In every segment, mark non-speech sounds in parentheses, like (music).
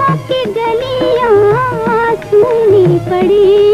आँखों गलियाँ सुननी पड़ी।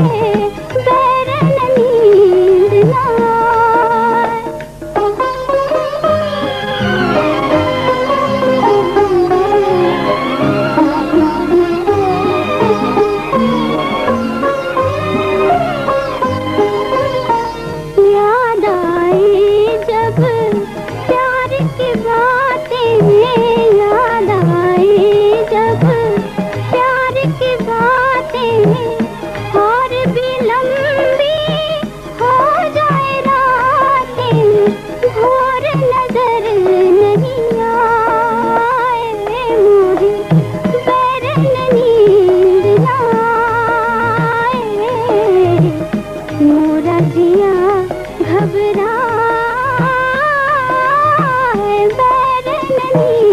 Hey! (laughs) Daddy. (laughs)